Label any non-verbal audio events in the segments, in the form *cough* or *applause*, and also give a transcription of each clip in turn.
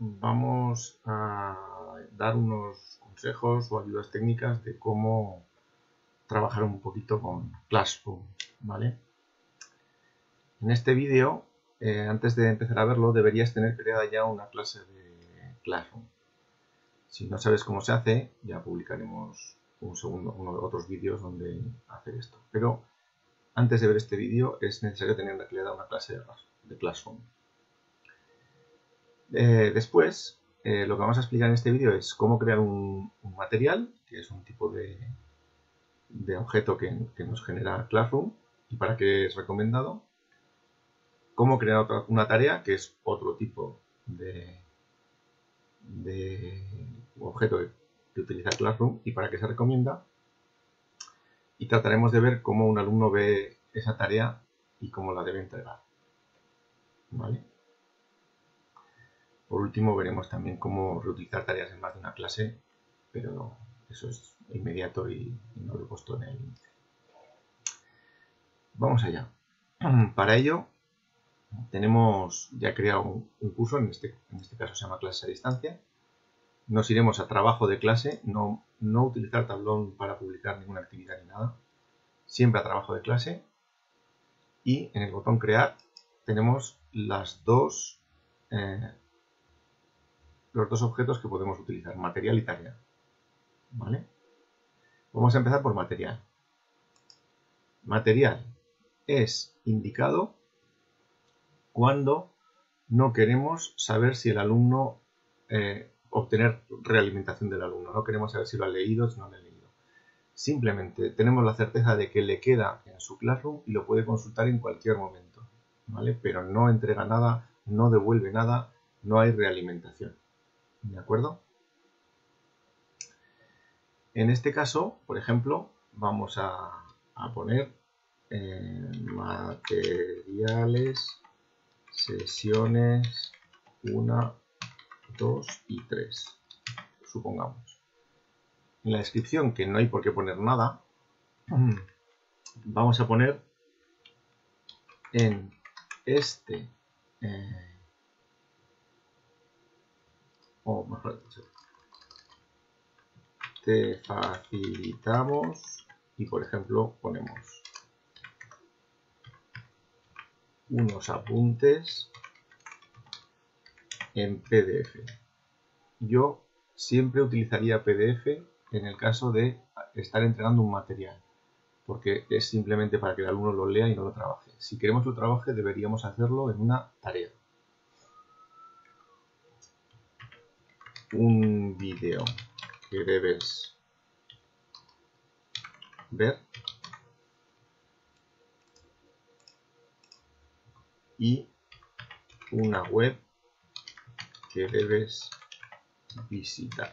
vamos a dar unos consejos o ayudas técnicas de cómo trabajar un poquito con Classroom, ¿vale? En este vídeo, eh, antes de empezar a verlo, deberías tener creada ya una clase de Classroom. Si no sabes cómo se hace, ya publicaremos un segundo, uno, otros vídeos donde hacer esto. Pero antes de ver este vídeo es necesario tener creada una clase de Classroom. Eh, después, eh, lo que vamos a explicar en este vídeo es cómo crear un, material, que es un tipo de, objeto que, nos genera Classroom y para qué es recomendado. Cómo crear una tarea, que es otro tipo de, objeto que utiliza Classroom y para qué se recomienda. Y trataremos de ver cómo un alumno ve esa tarea y cómo la debe entregar. ¿Vale? Por último, veremos también cómo reutilizar tareas en más de una clase, pero eso es inmediato y, no lo he puesto en el índice. Vamos allá. *clears throat* Para ello, tenemos ya creado un, curso, en este, en este caso se llama clases a distancia. Nos iremos a trabajo de clase, no, no utilizar tablón para publicar ninguna actividad ni nada, siempre a trabajo de clase. Y en el botón crear tenemos las dos eh, los dos objetos que podemos utilizar, material y tarea. ¿Vale? Vamos a empezar por material. Material es indicado cuando no queremos saber si el alumno, eh, obtener realimentación del alumno, no queremos saber si lo ha leído o si no lo ha leído. Simplemente tenemos la certeza de que le queda en su Classroom y lo puede consultar en cualquier momento, ¿vale? Pero no entrega nada, no devuelve nada, no hay realimentación. ¿De acuerdo? En este caso, por ejemplo, vamos a, poner eh, materiales, sesiones 1, 2 y 3, supongamos. En la descripción, que no hay por qué poner nada, *clears throat* vamos a poner en este eh, o mejor te facilitamos y por ejemplo ponemos unos apuntes en PDF. Yo siempre utilizaría PDF en el caso de estar entregando un material, porque es simplemente para que el alumno lo lea y no lo trabaje. Si queremos que lo trabaje, deberíamos hacerlo en una tarea. Un vídeo que debes ver y una web que debes visitar.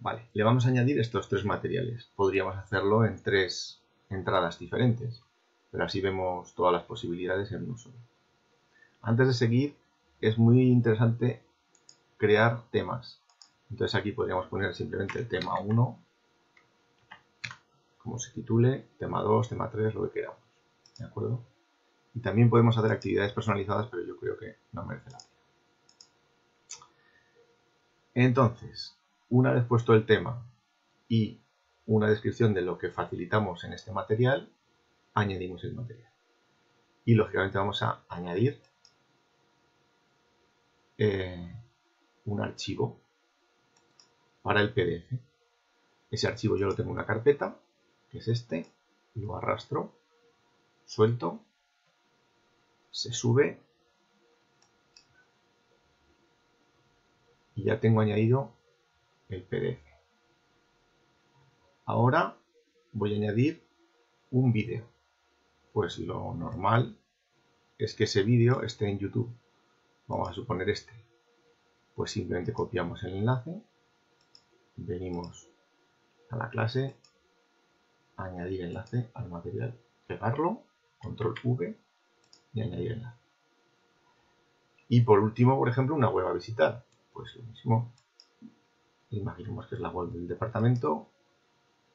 Vale, le vamos a añadir estos tres materiales. Podríamos hacerlo en tres entradas diferentes, pero así vemos todas las posibilidades en un solo. Antes de seguir, es muy interesante crear temas. Entonces aquí podríamos poner simplemente el tema 1, como se titule, tema 2, tema 3, lo que queramos. ¿De acuerdo? Y también podemos hacer actividades personalizadas, pero yo creo que no merece la pena. Entonces, una vez puesto el tema y una descripción de lo que facilitamos en este material, añadimos el material. Y lógicamente vamos a añadir eh, un archivo para el PDF. Ese archivo yo lo tengo en una carpeta, que es este, lo arrastro, suelto, se sube y ya tengo añadido el PDF. Ahora voy a añadir un vídeo. Pues lo normal es que ese vídeo esté en YouTube. Vamos a suponer este pues simplemente copiamos el enlace, venimos a la clase, añadir enlace al material, pegarlo, control V y añadir enlace. Y por último, por ejemplo, una web a visitar. Pues lo mismo, imaginemos que es la web del departamento,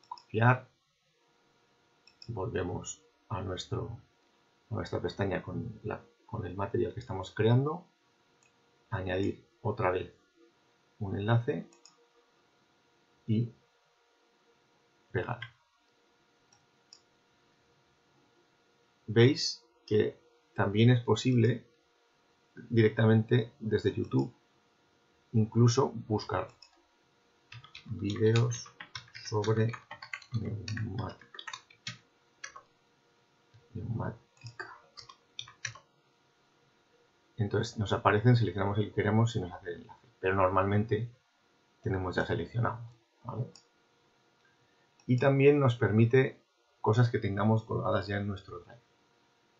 copiar, volvemos a, nuestro, nuestra pestaña con, con el material que estamos creando, añadir otra vez un enlace y pegar. Veis que también es posible directamente desde YouTube incluso buscar vídeos sobre neumática. Entonces nos aparecen, seleccionamos el que queremos y nos hace el enlace. Pero normalmente tenemos ya seleccionado. Y también nos permite cosas que tengamos colgadas ya en nuestro drive.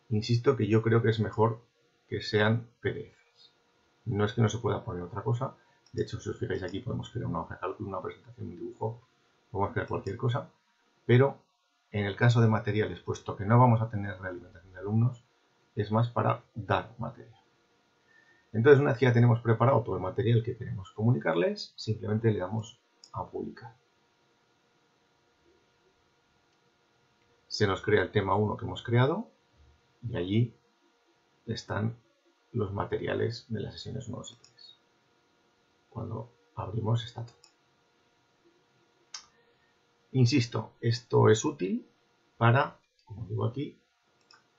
Insisto que yo creo que es mejor que sean PDFs. No es que no se pueda poner otra cosa. De hecho, si os fijáis aquí podemos crear una hoja de cálculo, una presentación, un dibujo, podemos crear cualquier cosa. Pero en el caso de materiales, puesto que no vamos a tener realimentación de alumnos, es más para dar material. Entonces, una vez que ya tenemos preparado todo el material que queremos comunicarles, simplemente le damos a publicar. Se nos crea el tema 1 que hemos creado y allí están los materiales de las sesiones 1, y 3. Cuando abrimos está todo. Insisto, esto es útil para, como digo aquí,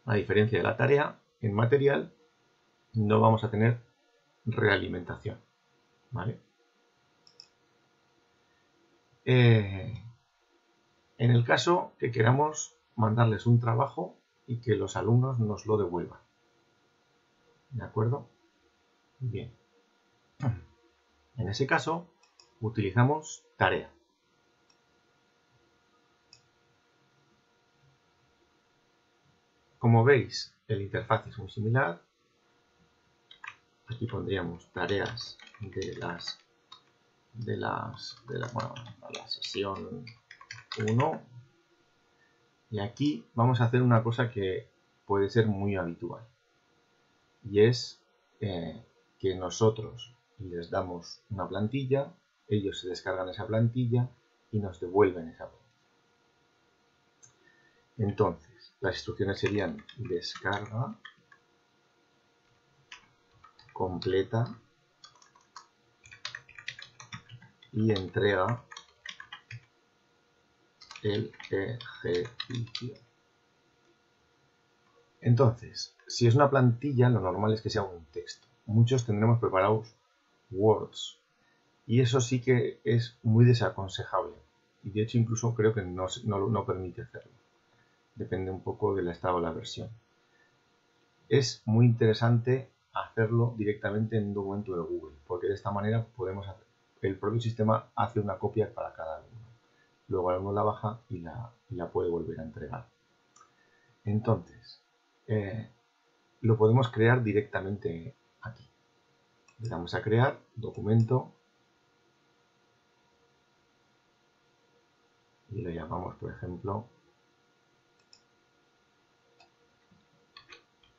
a diferencia de la tarea, en material no vamos a tener realimentación. ¿Vale? Eh, en el caso que queramos mandarles un trabajo y que los alumnos nos lo devuelvan. ¿De acuerdo? Bien. En ese caso, utilizamos tarea. Como veis, el interfaz es muy similar. Aquí pondríamos tareas de las de las de la, bueno, la sesión 1 y aquí vamos a hacer una cosa que puede ser muy habitual y es eh, que nosotros les damos una plantilla, ellos se descargan esa plantilla y nos devuelven esa plantilla. Entonces, las instrucciones serían descarga completa y entrega el ejercicio. Entonces, si es una plantilla, lo normal es que sea un texto. Muchos tendremos preparados Words. Y eso sí que es muy desaconsejable. Y de hecho incluso creo que no, no permite hacerlo. Depende un poco del estado de la versión. Es muy interesante hacerlo directamente en un documento de Google, porque de esta manera podemos hacer, el propio sistema hace una copia para cada uno. Luego alumno la baja y la, la puede volver a entregar. Entonces, eh, lo podemos crear directamente aquí. Le damos a crear, documento, y lo llamamos, por ejemplo,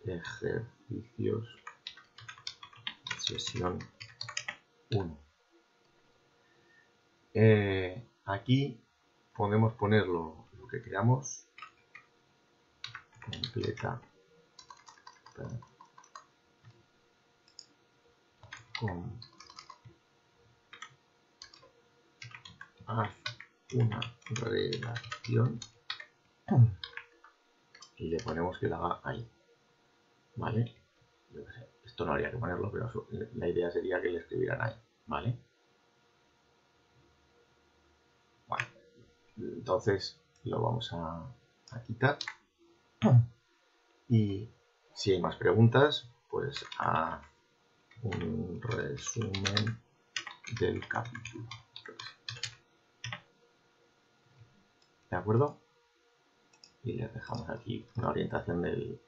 ejercicios sesión 1. Eh, aquí podemos ponerlo lo que queramos. Completa. Con una redacción y le ponemos que la haga ahí. Vale esto no habría que ponerlo pero la idea sería que le escribieran ahí vale entonces lo vamos a, quitar. Y si hay más preguntas pues a un resumen del capítulo. ¿de acuerdo? y les dejamos aquí una orientación del,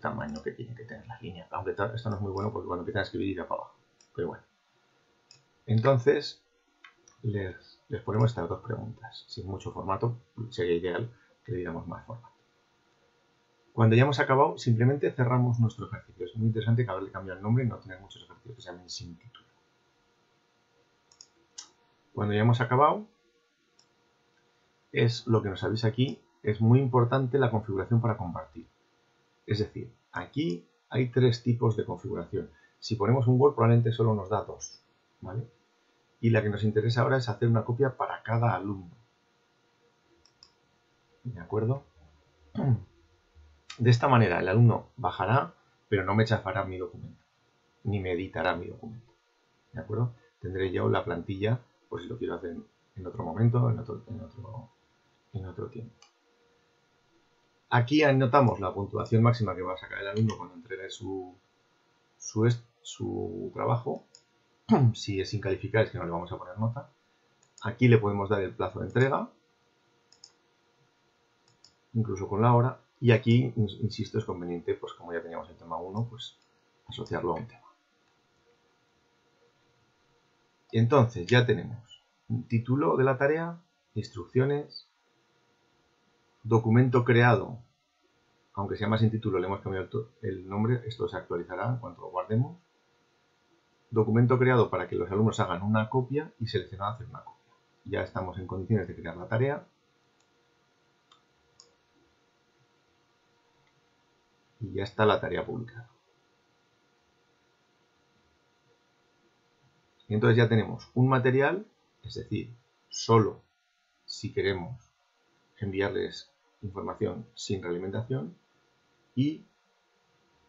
tamaño que tiene que tener la línea aunque esto no es muy bueno porque cuando empiezan a escribir irá para abajo pero bueno entonces les les ponemos estas dos preguntas. Sin mucho formato, sería ideal que le diéramos más formato. Cuando ya hemos acabado, simplemente cerramos nuestro ejercicio. Es muy interesante que haberle cambiado el nombre y no tener muchos ejercicios que se llamen sin título. Cuando ya hemos acabado, es lo que nos avisa aquí, es muy importante la configuración para compartir. Es decir, aquí hay tres tipos de configuración. Si ponemos un Word probablemente solo nos da dos, ¿vale? Y la que nos interesa ahora es hacer una copia para cada alumno. ¿De acuerdo? De esta manera el alumno bajará, pero no me chafará mi documento, ni me editará mi documento. ¿De acuerdo? Tendré yo la plantilla por si lo quiero hacer en otro momento, en otro, en otro tiempo. Aquí anotamos la puntuación máxima que va a sacar el alumno cuando entregue su, su, trabajo. *clears throat* si es sin calificar es que no le vamos a poner nota. Aquí le podemos dar el plazo de entrega, incluso con la hora. Y aquí, insisto, es conveniente, pues como ya teníamos el tema 1, pues asociarlo a un tema. Entonces ya tenemos título de la tarea, instrucciones, documento creado, aunque sea más sin título, le hemos cambiado el nombre, esto se actualizará en cuanto lo guardemos. Documento creado para que los alumnos hagan una copia y seleccionado hacer una copia. Ya estamos en condiciones de crear la tarea. Y ya está la tarea publicada. Y entonces ya tenemos un material, es decir, solo si queremos enviarles información sin realimentación y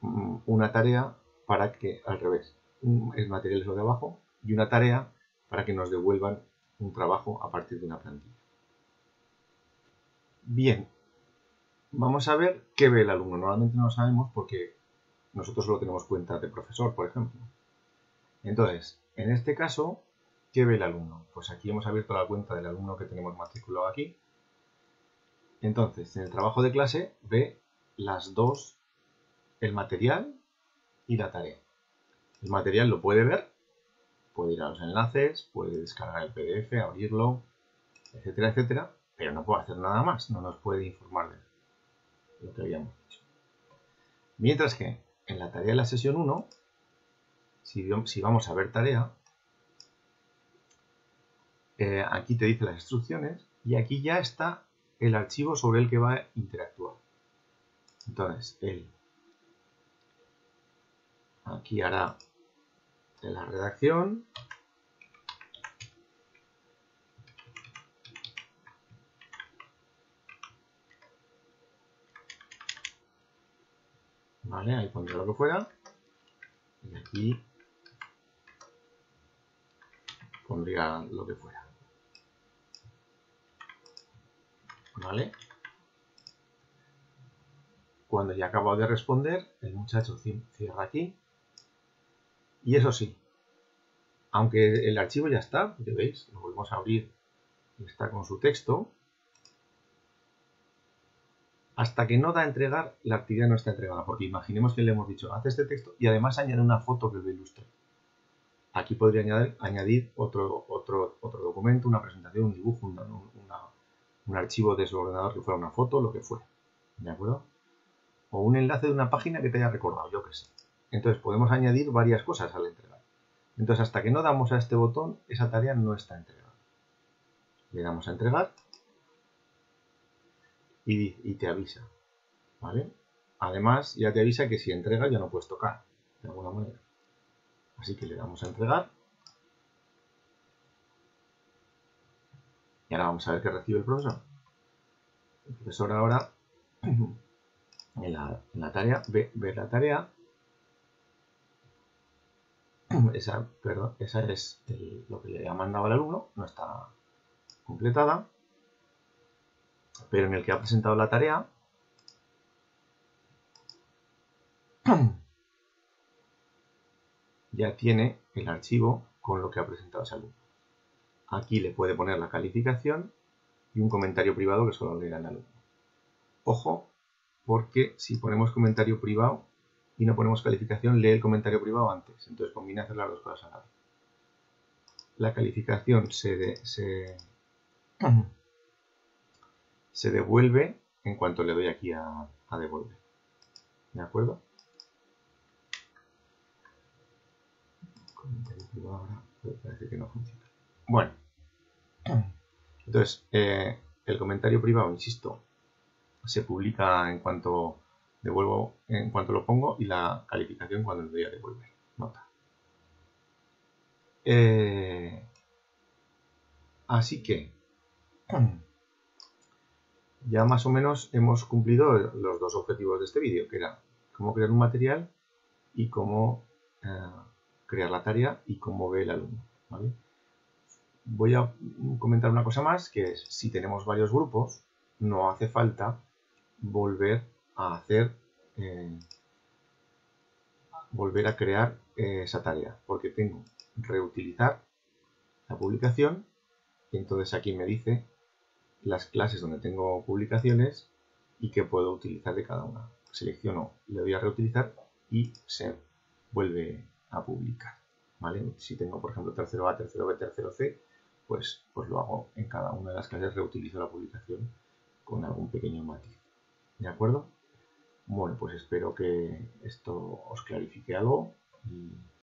mm, una tarea para que, al revés, el material es lo de abajo y una tarea para que nos devuelvan un trabajo a partir de una plantilla. Bien, vamos a ver qué ve el alumno. Normalmente no lo sabemos porque nosotros solo tenemos cuenta de profesor, por ejemplo. Entonces, en este caso, ¿qué ve el alumno? Pues aquí hemos abierto la cuenta del alumno que tenemos matriculado aquí entonces, en el trabajo de clase ve las dos, el material y la tarea. El material lo puede ver, puede ir a los enlaces, puede descargar el PDF, abrirlo, etcétera, etcétera, pero no puede hacer nada más, no nos puede informar de lo que habíamos dicho. Mientras que en la tarea de la sesión 1, si, vamos a ver tarea, eh, aquí te dice las instrucciones y aquí ya está el archivo sobre el que va a interactuar. Entonces, él aquí hará la redacción. Vale, ahí pondré lo que fuera. Y aquí pondría lo que fuera. ¿Vale? Cuando ya acabo de responder, el muchacho cierra aquí. Y eso sí, aunque el archivo ya está, ya veis, lo volvemos a abrir y está con su texto, hasta que no da a entregar, la actividad no está entregada, porque imaginemos que le hemos dicho, haz este texto y además añade una foto que lo ilustre. Aquí podría añadir, otro documento, una presentación, un dibujo, una, un archivo de su ordenador que fuera una foto, lo que fuera. ¿De acuerdo? O un enlace de una página que te haya recordado, yo que sé. Entonces podemos añadir varias cosas al entregar. Entonces hasta que no damos a este botón, esa tarea no está entregada. Le damos a entregar y, te avisa. ¿Vale? Además, ya te avisa que si entrega ya no puedes tocar, de alguna manera. Así que le damos a entregar Y ahora vamos a ver qué recibe el profesor. El profesor ahora, *clears throat* en la, tarea, ve, la tarea. *clears throat* Esa, perdón, esa es lo que le ha mandado el alumno, no está completada. Pero en el que ha presentado la tarea, *clears throat* ya tiene el archivo con lo que ha presentado ese alumno. Aquí le puede poner la calificación y un comentario privado que solo leerá el alumno. Ojo, porque si ponemos comentario privado y no ponemos calificación, lee el comentario privado antes. Entonces conviene hacer las dos cosas a la vez. La calificación se, se, *clears throat* se, devuelve en cuanto le doy aquí a, a devolver. ¿De acuerdo? Comentario privado ahora parece que no funciona. Bueno, entonces, eh, el comentario privado, insisto, se publica en cuanto devuelvo, en cuanto lo pongo y la calificación cuando le doy a devolver. nota. Eh, así que *clears throat* ya más o menos hemos cumplido los dos objetivos de este vídeo, que era cómo crear un material y cómo eh, crear la tarea y cómo ve el alumno. Voy a comentar una cosa más, que es si tenemos varios grupos, no hace falta volver a hacer, eh, volver a crear eh, esa tarea, porque tengo reutilizar la publicación y entonces aquí me dice las clases donde tengo publicaciones y que puedo utilizar de cada una. Selecciono, le doy a reutilizar y se vuelve a publicar. ¿vale? Si tengo, por ejemplo, tercero A, tercero B, tercero C, pues, pues lo hago en cada una de las clases, reutilizo la publicación con algún pequeño matiz. ¿De acuerdo? Bueno, pues espero que esto os clarifique algo y